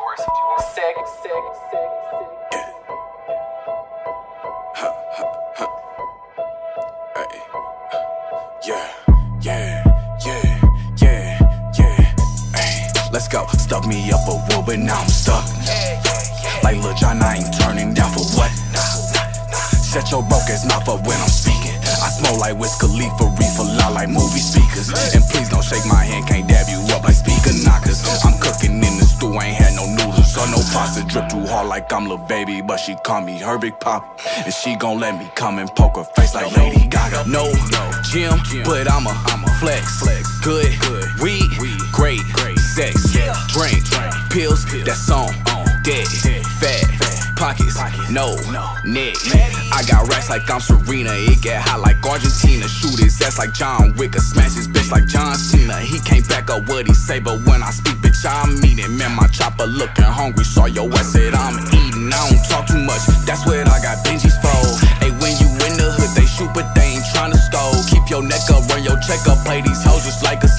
yours. Sick, sick, sick, sick. Yeah, yeah, yeah, yeah, yeah. Ay, let's go. Stuck me up a wheel, but now I'm stuck. Like Lil Jon, I ain't turning down for what? Shut your broke ass mouth up when I'm speaking. I smoke like Wiz Khalifa, reefer loud like movie speakers. And please don't shake my hand, can't dab you up like Speaker Knockerz. I'm like I'm Lil Baby, but she call me her big pop. And she gon' let me come and poke her face like Lady Gaga. No, gym, but I'm a, I'm a flex. Good, weed, great, sex, drink, pills, that's on, dead, fat pockets, no, neck. I got racks like I'm Serena. It get hot like Argentina. Shoot his ass like John Wick. Or smash his bitch like John Cena. He can't back up what he say, but when I speak, bitch, I mean it. Man, my chopper looking hungry. Saw your ass said I'm eating. I don't talk too much. That's what I got Benji's for. Hey, when you in the hood, they shoot, but they ain't tryna score. Keep your neck up, run your check up. Play these hoes just like a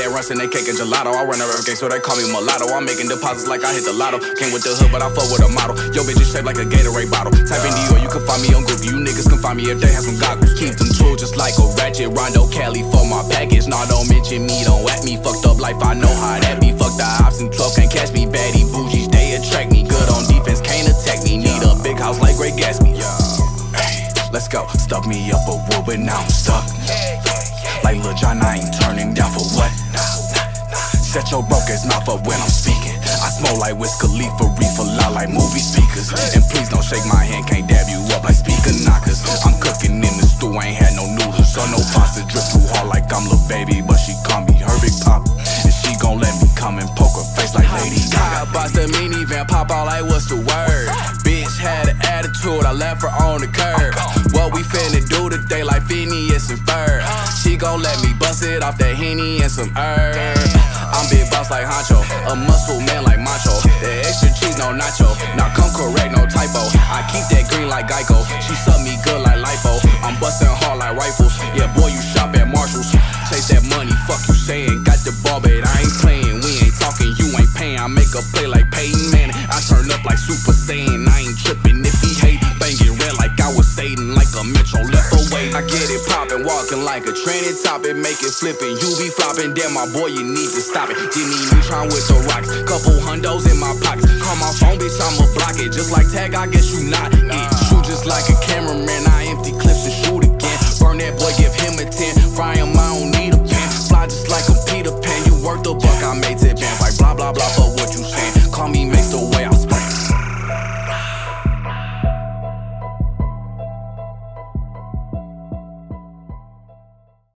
that Russ and that cake and gelato. I run a rap game, so they call me mulatto. I'm making deposits like I hit the lotto. Came with the hood, but I fuck with a model. Yo, bitch is shaped like a Gatorade bottle. Type in Diorr, you can find me on Google. You niggas can find me if they have some goggles. Keep them tools just like a ratchet. Rondo Cali for my package. Nah, don't mention me, don't at me. Fucked up life, I know how that be. Fuck the ops and 12 can't catch me. Baddie bougies, they attract me. Good on defense, can't attack me. Need a big house like Great Gatsby. Hey, let's go. Stuck me up a wood, but now I'm stuck. Like Lil Jon, I ain't turning down for what? Shut your broke ass mouth up when I'm speaking. I smoke like Wiz Khalifa, reefer loud like movie speakers. And please don't shake my hand, can't dab you up like Speaker Knockerz. I'm cooking in the stew, ain't had no noodles or no pasta. Drip too hard like I'm Lil Baby, but she call me her big pop. And she gon' let me come and poke her face like Lady Gaga. I bossed the minivan, pop out like what's the word? Bitch had an attitude, I left her on the curb. Finna like Phineas and Ferb? She gon' let me bust it off that Henny and some herb. I'm big boss like Honcho, a muscle man like Macho. The extra cheese, no nacho. Now come correct, no typo. I keep that green like Geico. She suck me good like lipo. I'm bustin' hard like rifles. Yeah, boy, you shop like a training topic, make it flippin'. You be flopping, damn my boy, you need to stop it. Jimmy Neutron with the rocks, couple hundos in my pockets. Call my phone, bitch, I'ma block it. Just like tag, I guess